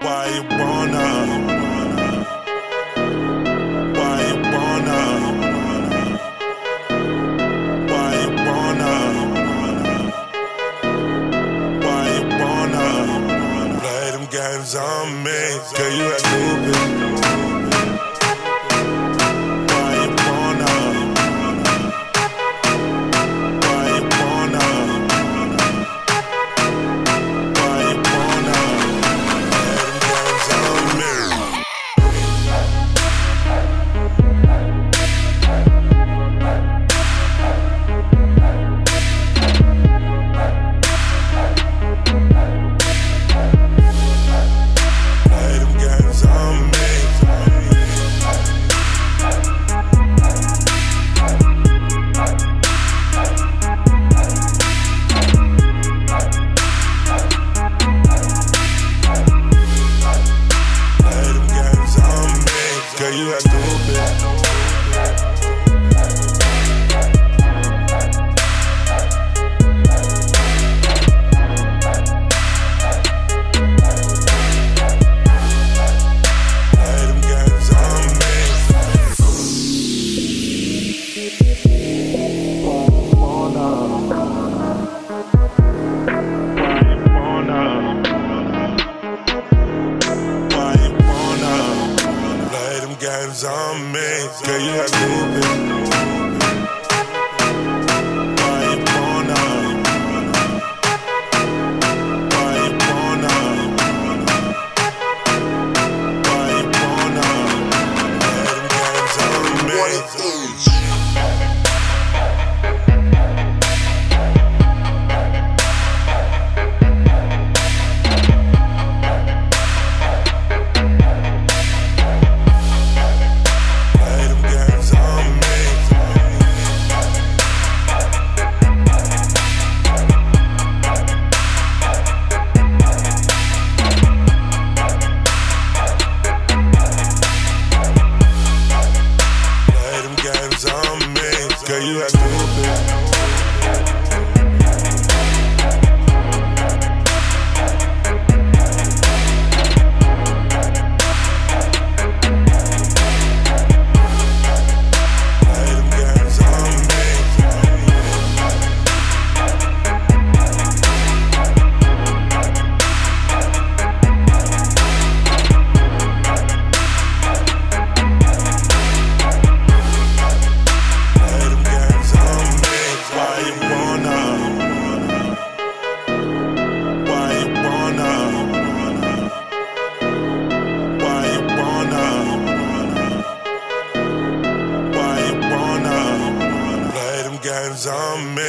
Why you wanna? goddamn zombie. Girl, you a stupid. games on me. Girl, you have stupid. you have games on me.